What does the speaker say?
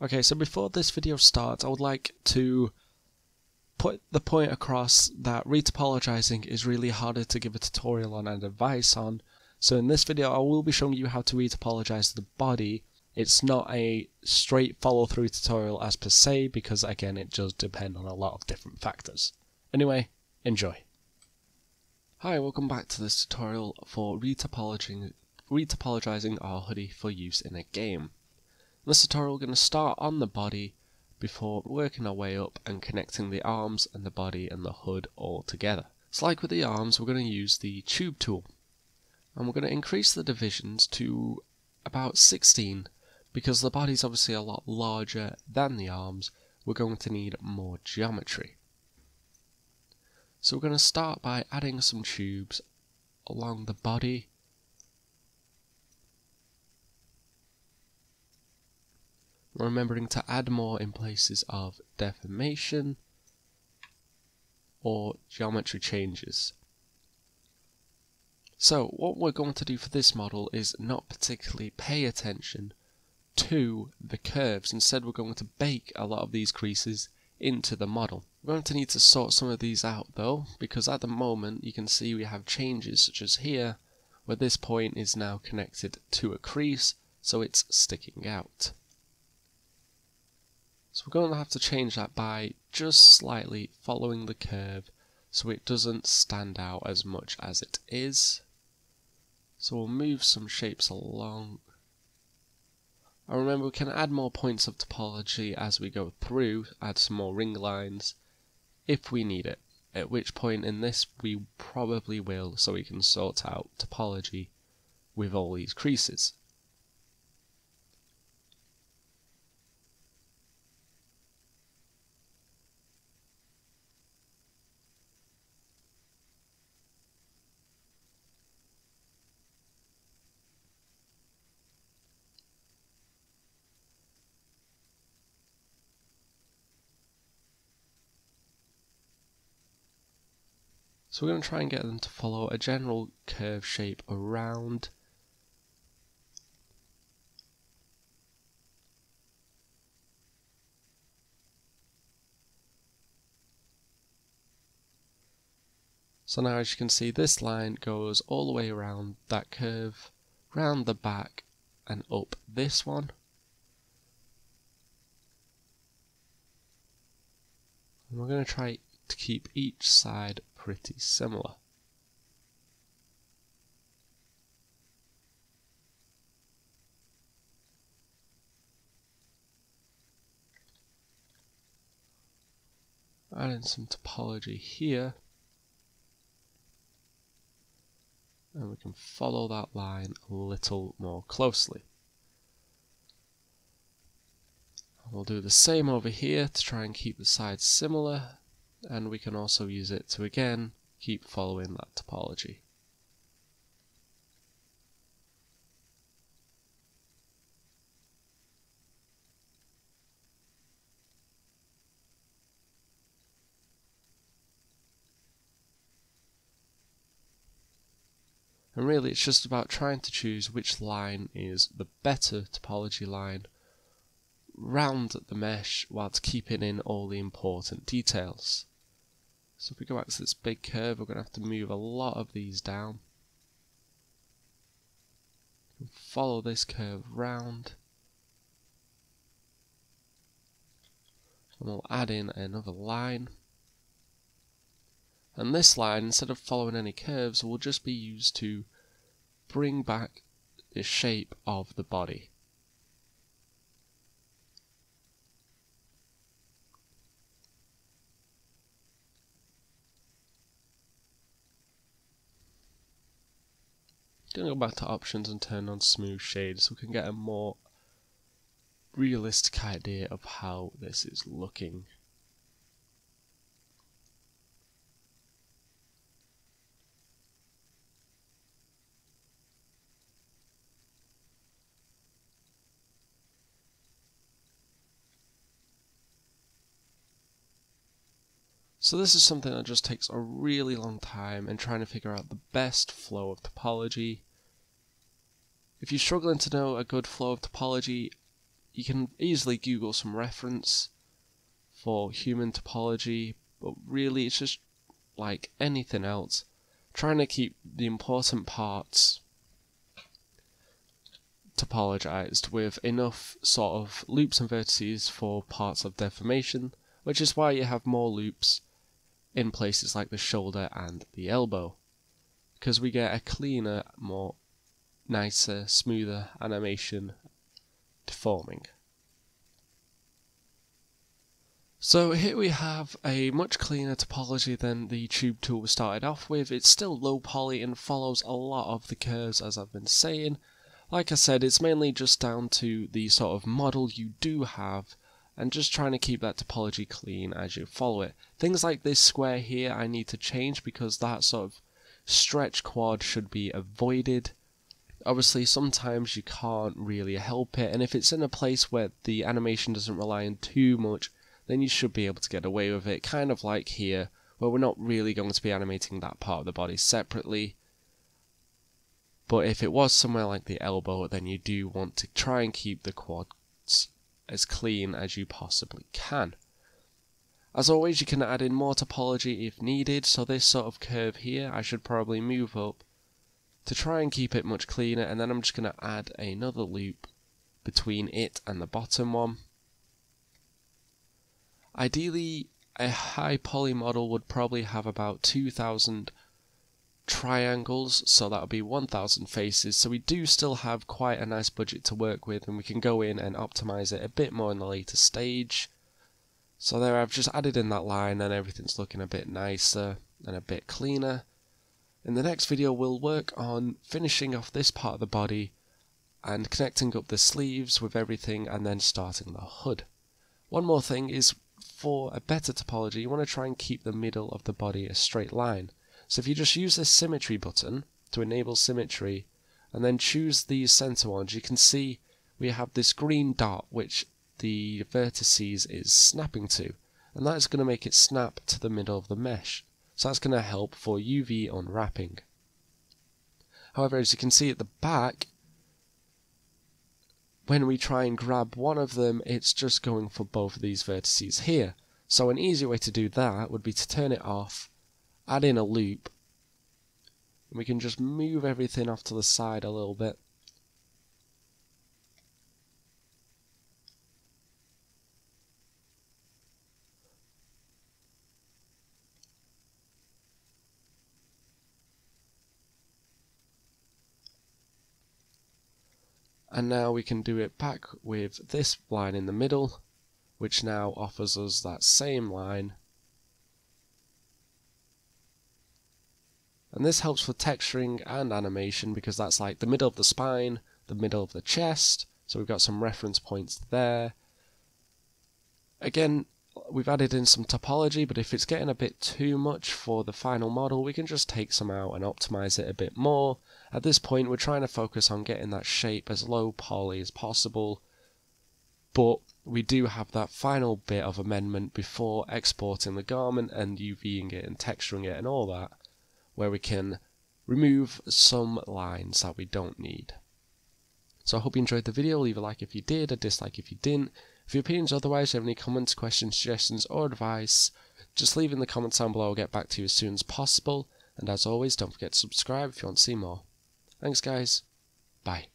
Okay, so before this video starts, I would like to put the point across that retopologizing is really harder to give a tutorial on and advice on. So in this video, I will be showing you how to retopologize the body. It's not a straight follow through tutorial as per se, because again, it does depend on a lot of different factors. Anyway, enjoy. Hi, welcome back to this tutorial for retopologizing, retopologizing our hoodie for use in a game. This tutorial we're going to start on the body before working our way up and connecting the arms and the body and the hood all together. So like with the arms we're going to use the tube tool and we're going to increase the divisions to about 16 because the body's obviously a lot larger than the arms we're going to need more geometry. So we're going to start by adding some tubes along the body remembering to add more in places of deformation or geometry changes. So what we're going to do for this model is not particularly pay attention to the curves. Instead we're going to bake a lot of these creases into the model. We're going to need to sort some of these out though because at the moment you can see we have changes such as here where this point is now connected to a crease so it's sticking out. So we're going to have to change that by just slightly following the curve so it doesn't stand out as much as it is. So we'll move some shapes along. And remember we can add more points of topology as we go through, add some more ring lines if we need it. At which point in this we probably will so we can sort out topology with all these creases. So we're going to try and get them to follow a general curve shape around. So now as you can see this line goes all the way around that curve, round the back and up this one. And we're going to try to keep each side pretty similar. Add in some topology here. And we can follow that line a little more closely. We'll do the same over here to try and keep the sides similar and we can also use it to again keep following that topology. And really it's just about trying to choose which line is the better topology line round the mesh whilst keeping in all the important details. So if we go back to this big curve, we're going to have to move a lot of these down. Follow this curve round. And we'll add in another line. And this line, instead of following any curves, will just be used to bring back the shape of the body. To go back to options and turn on smooth shade so we can get a more realistic idea of how this is looking. So this is something that just takes a really long time and trying to figure out the best flow of topology. If you're struggling to know a good flow of topology, you can easily Google some reference for human topology, but really it's just like anything else, trying to keep the important parts topologized with enough sort of loops and vertices for parts of deformation, which is why you have more loops in places like the shoulder and the elbow, because we get a cleaner, more nicer, smoother animation deforming. So here we have a much cleaner topology than the tube tool we started off with. It's still low poly and follows a lot of the curves as I've been saying. Like I said, it's mainly just down to the sort of model you do have and just trying to keep that topology clean as you follow it. Things like this square here I need to change because that sort of stretch quad should be avoided. Obviously sometimes you can't really help it and if it's in a place where the animation doesn't rely on too much then you should be able to get away with it, kind of like here, where we're not really going to be animating that part of the body separately. But if it was somewhere like the elbow, then you do want to try and keep the quads as clean as you possibly can. As always, you can add in more topology if needed, so this sort of curve here, I should probably move up to try and keep it much cleaner, and then I'm just going to add another loop between it and the bottom one. Ideally, a high poly model would probably have about 2000 triangles, so that would be 1000 faces. So we do still have quite a nice budget to work with, and we can go in and optimize it a bit more in the later stage. So there I've just added in that line and everything's looking a bit nicer and a bit cleaner. In the next video we'll work on finishing off this part of the body and connecting up the sleeves with everything and then starting the hood. One more thing is for a better topology, you want to try and keep the middle of the body a straight line. So if you just use this symmetry button to enable symmetry, and then choose these center ones, you can see we have this green dot which the vertices is snapping to, and that's going to make it snap to the middle of the mesh. So that's going to help for UV unwrapping. However, as you can see at the back, when we try and grab one of them, it's just going for both of these vertices here. So an easy way to do that would be to turn it off, add in a loop, and we can just move everything off to the side a little bit. And now we can do it back with this line in the middle which now offers us that same line. And this helps for texturing and animation because that's like the middle of the spine the middle of the chest. So we've got some reference points there. Again we've added in some topology but if it's getting a bit too much for the final model we can just take some out and optimize it a bit more at this point, we're trying to focus on getting that shape as low poly as possible, but we do have that final bit of amendment before exporting the garment and UVing it and texturing it and all that, where we can remove some lines that we don't need. So I hope you enjoyed the video, leave a like if you did, a dislike if you didn't. If your opinions otherwise, have any comments, questions, suggestions or advice, just leave in the comments down below, I'll get back to you as soon as possible. And as always, don't forget to subscribe if you want to see more. Thanks, guys. Bye.